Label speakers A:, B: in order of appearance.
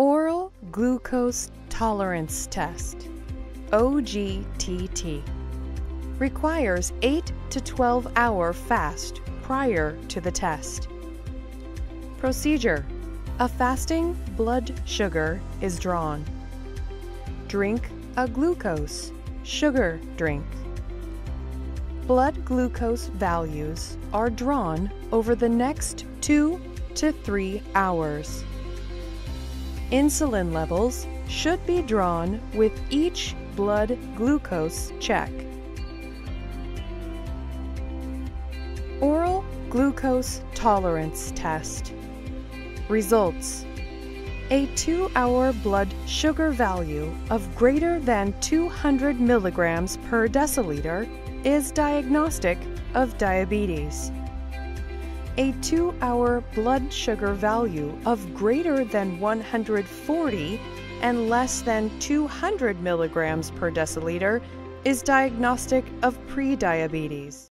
A: Oral Glucose Tolerance Test OGTT requires 8 to 12 hour fast prior to the test. Procedure A fasting blood sugar is drawn. Drink a glucose sugar drink. Blood glucose values are drawn over the next 2 to 3 hours. Insulin levels should be drawn with each blood glucose check. Oral Glucose Tolerance Test Results A two hour blood sugar value of greater than 200 milligrams per deciliter is diagnostic of diabetes. A two hour blood sugar value of greater than 140 and less than 200 milligrams per deciliter is diagnostic of prediabetes.